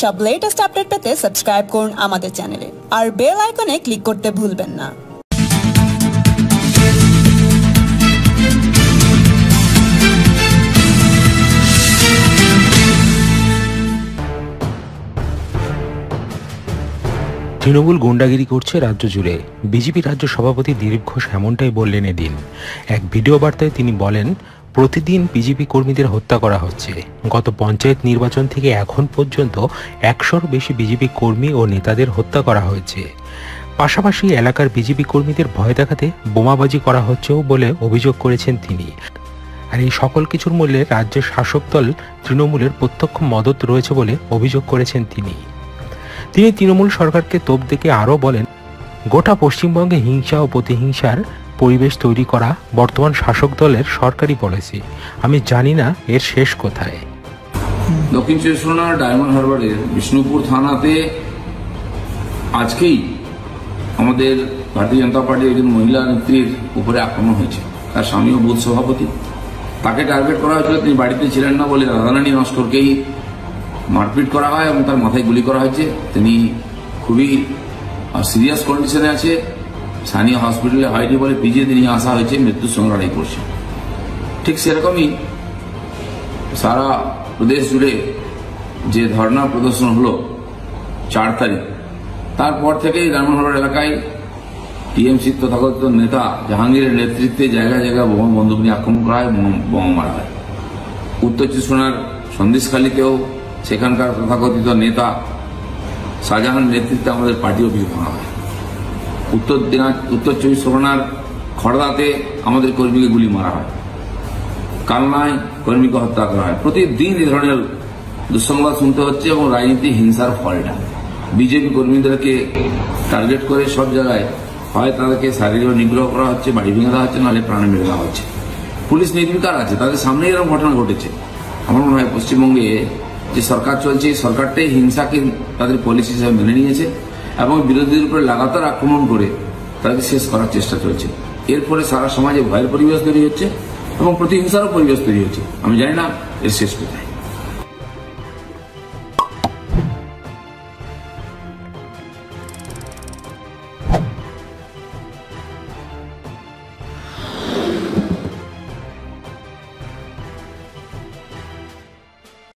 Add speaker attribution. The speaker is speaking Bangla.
Speaker 1: সব লেটেস্ট আপডেট পেতে সাবস্ক্রাইব করুন আমাদের চ্যানেলে আর বেল আইকনে ক্লিক করতে ভুলবেন না।
Speaker 2: তৃণমূল গুন্ডাগিরি করছে রাজ্য জুড়ে। বিজেপি রাজ্য সভাপতি দিলীপ ঘোষ এমনটাই বললেন এদিন। এক ভিডিও বার্তায় তিনি বলেন প্রতিদিন বিজেপি কর্মীদের হত্যা করা হচ্ছে। গত পঞ্চায়েত নির্বাচন থেকে এখন পর্যন্ত একশোর বেশি বিজেপি কর্মী ও নেতাদের হত্যা করা হয়েছে। পাশাপাশি এলাকার বিজেপি কর্মীদের ভয় দেখাতে বোমাবাজি করা হচ্ছেও বলে অভিযোগ করেছেন তিনি। আর এই সকল কিছুর মূল্যে রাজ্যের শাসক দল তৃণমূলের প্রত্যক্ষ মদত রয়েছে বলে অভিযোগ করেছেন তিনি। তিনি তৃণমূল সরকারকে তোপ দেখে আরও বলেন, গোটা পশ্চিমবঙ্গে হিংসা ও প্রতিহিংসার পরিবেশ তৈরি করা বর্তমান শাসক দলের সরকারি পলিসি। আমি জানি না এর শেষ কোথায়।
Speaker 3: দক্ষিণ চব্বিশ ডায়মন্ড হারবারের বিষ্ণুপুর থানাতে আজকেই আমাদের ভারতীয় জনতা পার্টির একজন মহিলা নেত্রীর উপরে আক্রমণ হয়েছে। তার স্বামীও বুথ সভাপতি। তাকে টার্গেট করা হয়েছিল, তিনি বাড়িতে ছিলেন না বলে রাধারানী নস্করকেই মারপিট করা হয় এবং তার মাথায় গুলি করা হয়েছে। তিনি খুবই সিরিয়াস কন্ডিশনে আছে। স্থানীয় হসপিটালে হয়নি বলে পিজিতে নিয়ে আসা হয়েছে মৃত্যুর সঙ্গে করছে। ঠিক সেরকমই সারা প্রদেশ জুড়ে যে ধর্ণা প্রদর্শন হলো চার তারিখ, তারপর থেকেই রামনগর এলাকায় টিএমসি তথাকথিত নেতা জাহাঙ্গীরের নেতৃত্বে জায়গায় জায়গায় বোমা বন্দুক নিয়ে আক্রমণ করা হয়, বোমা- মারা হয় উত্তর চব্বিশ সন্দেশখালীতেও সেখানকার তথাকথিত নেতা শাহজাহান নেতৃত্বে আমাদের পার্টি অফিস ভাঙা হয়। উত্তর দিনা উত্তর চব্বিশ পরগনার খড়দাতে আমাদের কর্মীকে গুলি মারা হয়। কালনায় কর্মীকে হত্যা করা হয়। প্রতিদিন এই ধরনের দুঃসংবাদ শুনতে হচ্ছে এবং রাজনীতি হিংসার ফলটা। বিজেপি কর্মীদেরকে টার্গেট করে সব জায়গায় হয় তাদেরকে শারীরিক নিগ্রহ করা হচ্ছে, বাড়ি ভেঙে দেওয়া হচ্ছে, নাহলে প্রাণে মেরে দেওয়া হচ্ছে। পুলিশ নির্বিকার আছে, তাদের সামনে এরকম ঘটনা ঘটেছে। আমার মনে হয় পশ্চিমবঙ্গে যে সরকার চলছে সরকারটাই হিংসাকে তাদের পলিসি হিসেবে মেনে নিয়েছে। এবং বিরোধীদের উপরে লাগাতার আক্রমণ করে তাদের শেষ করার চেষ্টা চলছে। এরপরে সারা সমাজে ভয়ের পরিবেশ তৈরি হচ্ছে এবং প্রতিহিংসারও পরিবেশ তৈরি হচ্ছে। আমি জানি না এর শেষ কোথায়।